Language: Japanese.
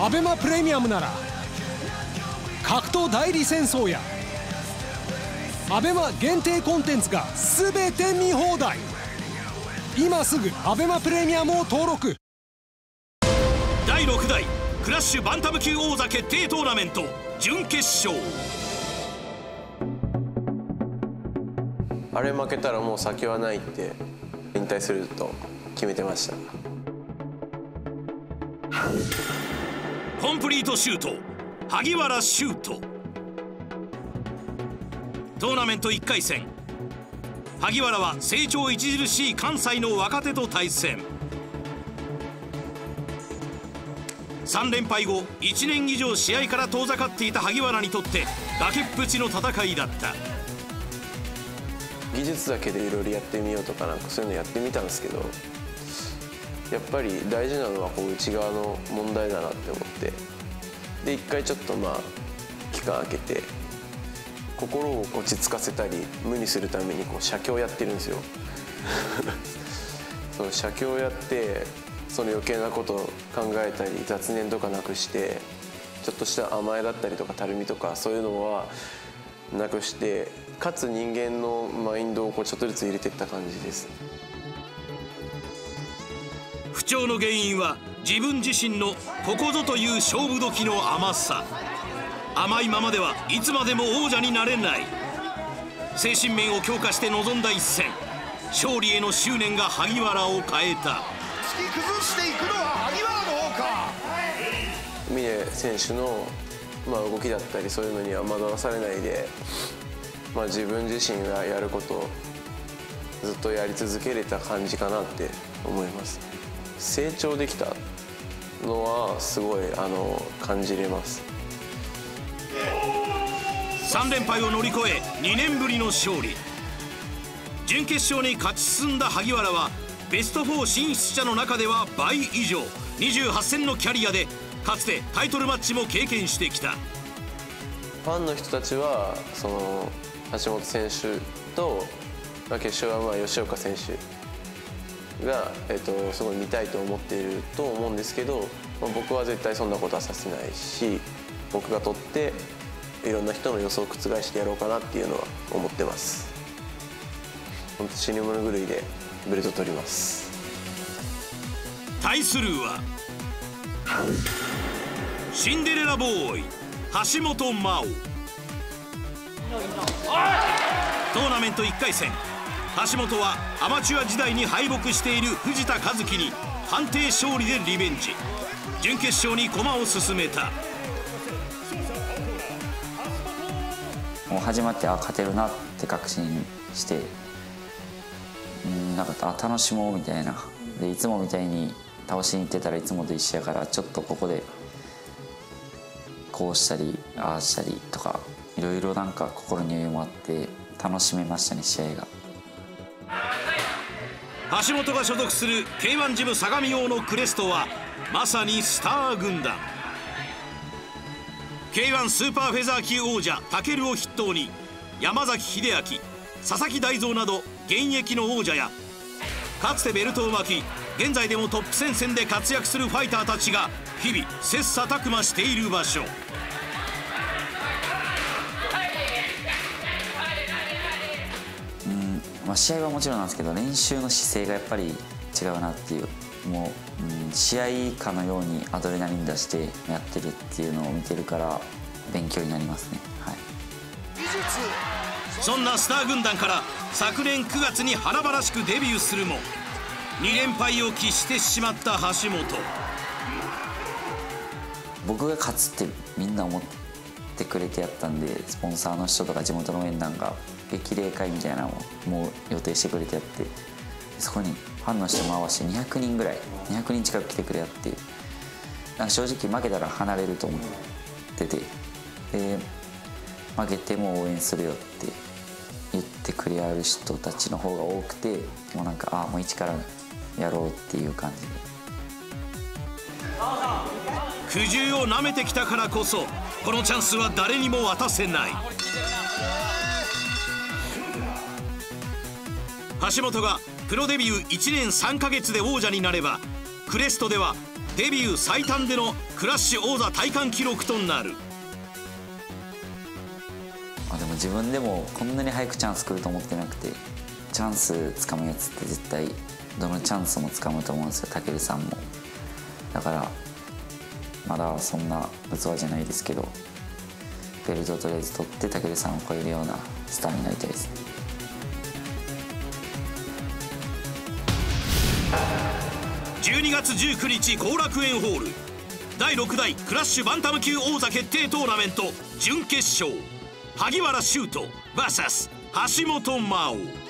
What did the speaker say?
アベマプレミアムなら格闘代理戦争やアベマ限定コンテンツが全て見放題。今すぐアベマプレミアムを登録。第6代クラッシュバンタム級王座決定トーナメント準決勝。あれ負けたらもう先はないって引退すると決めてましたコンプリートシュート。萩原シュートトーナメント1回戦。萩原は成長著しい関西の若手と対戦。3連敗後1年以上試合から遠ざかっていた萩原にとって崖っぷちの戦いだった。技術だけでいろいろやってみようとかなんかそういうのやってみたんですけどやっぱり大事なのはこう内側の問題だなって思って。で一回ちょっとまあ期間空けて心を落ち着かせたり無にするためにこう写経やってるんですよ。その写経やってその余計なことを考えたり雑念とかなくしてちょっとした甘えだったりとかたるみとかそういうのはなくしてかつ人間のマインドをこうちょっとずつ入れていった感じです。不調の原因は自分自身のここぞという勝負時の甘さ。甘いままではいつまでも王者になれない。精神面を強化して臨んだ一戦。勝利への執念が萩原を変えた。突き崩していくのは萩原の方か。峰選手の、まあ、動きだったりそういうのには惑わされないで、まあ、自分自身がやることをずっとやり続けれた感じかなって思います成長できたのはすごいあの感じれます。3連敗を乗り越え2年ぶりの勝利。準決勝に勝ち進んだ萩原はベスト4進出者の中では倍以上。28戦のキャリアでかつてタイトルマッチも経験してきた。ファンの人たちはその橋本選手と、まあ、決勝はまあ吉岡選手が、えっと、すごい見たいと思っていると思うんですけど、まあ、僕は絶対そんなことはさせないし僕が取っていろんな人の予想を覆してやろうかなっていうのは思ってます。本当死に物狂いでベルト取ります。対するはシンデレラボーイ橋本真央。トーナメント1回戦。橋本はアマチュア時代に敗北している藤田和樹に判定勝利でリベンジ。準決勝に駒を進めた。もう始まってあ勝てるなって確信してうんなんかあ楽しもうみたいな。でいつもみたいに倒しに行ってたらいつもと一緒やからちょっとここでこうしたりああしたりとかいろいろなんか心に余裕もあって楽しめましたね試合が。橋本が所属する K1 ジム相模用のクレストはまさにスター軍団。K1 スーパーフェザー級王者タケルを筆頭に山崎秀明佐々木大蔵など現役の王者やかつてベルトを巻き現在でもトップ戦線で活躍するファイターたちが日々切磋琢磨している場所。まあ、試合はもちろんなんですけど練習の姿勢がやっぱり違うなっていうもう、うん、試合かのようにアドレナリン出してやってるっていうのを見てるから勉強になりますね、はい、そんなスター軍団から昨年9月に華々しくデビューするも2連敗を喫してしまった橋本。僕が勝つってみんな思ってくれてやったんでスポンサーの人とか地元の面談が激励会みたいなのをもう予定してくれてやってそこにファンの人も合わせて200人ぐらい200人近く来てくれやってなんか正直負けたら離れると思っててで負けても応援するよって言ってくれやる人たちの方が多くてもうなんかああもう一からやろうっていう感じで。苦渋をなめてきたからこそこのチャンスは誰にも渡せない。橋本がプロデビュー1年3ヶ月で王者になればクレストではデビュー最短でのクラッシュ王座体感記録となる。あでも自分でもこんなに早くチャンス来ると思ってなくてチャンスつかむやつって絶対どのチャンスもつかむと思うんですよたけるさんも。だからまだそんな器じゃないですけどベルトをとりあえず取ってたけるさんを超えるようなスターになりたいですね。12月19日後楽園ホール。第6代クラッシュバンタム級王座決定トーナメント準決勝。萩原修斗 VS 橋本真央。